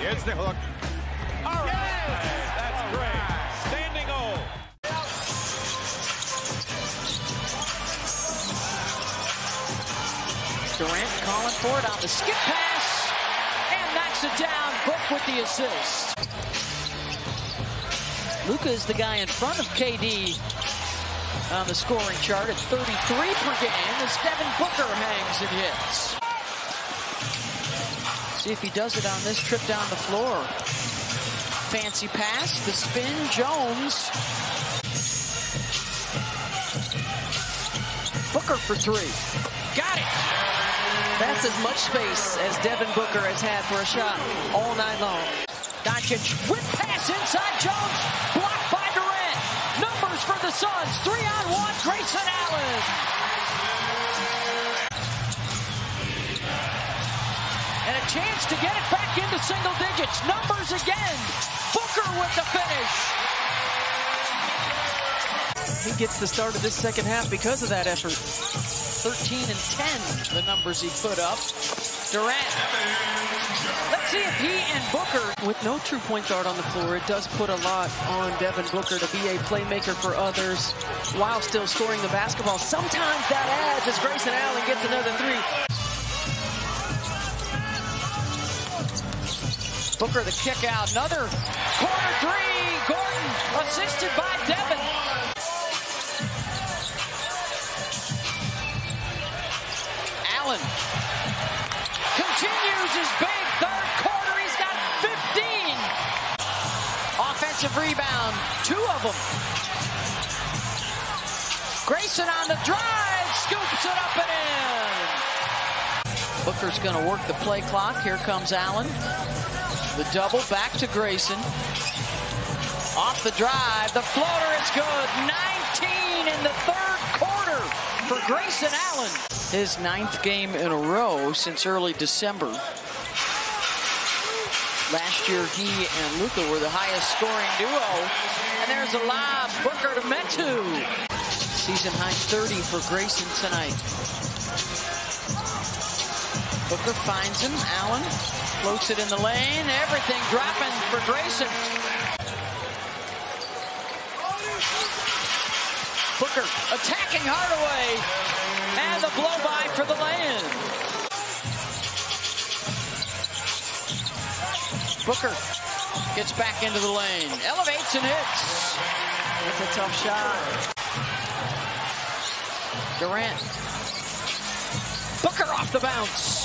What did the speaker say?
Here's the hook. All right. Yes! That's great. Standing O. Durant calling for it on the skip pass and knocks it down. Book with the assist. Luka is the guy in front of KD on the scoring chart at 33 per game as Devin Booker hangs and hits. See if he does it on this trip down the floor. Fancy pass, the spin, Jones. Booker for three. Got it. That's as much space as Devin Booker has had for a shot all night long. Doncic whip pass inside Jones. Blocked by Durant. Numbers for the Suns. Three on one. Grayson Allen. A chance to get it back into single digits. Numbers again. Booker with the finish. He gets the start of this second half because of that effort. 13 and 10, the numbers he put up. Durant. Let's see if he and Booker. With no true point guard on the floor, it does put a lot on Devin Booker to be a playmaker for others while still scoring the basketball. Sometimes that adds as Grayson Allen gets another three. Booker the kick out. Another corner three. Gordon assisted by Devin. Allen continues his big third quarter. He's got 15. Offensive rebound. Two of them. Grayson on the drive. Scoops it up and in. Booker's going to work the play clock. Here comes Allen. The double back to Grayson. Off the drive. The floater is good. 19 in the third quarter for Grayson Allen. His ninth game in a row since early December. Last year, he and Luka were the highest scoring duo. And there's a lob. Booker to Metu. Season high 30 for Grayson tonight. Booker finds him. Allen floats it in the lane. Everything dropping for Grayson. Booker attacking Hardaway. And the blow by for the lay-in. Booker gets back into the lane. Elevates and hits. That's a tough shot. Durant. Booker off the bounce.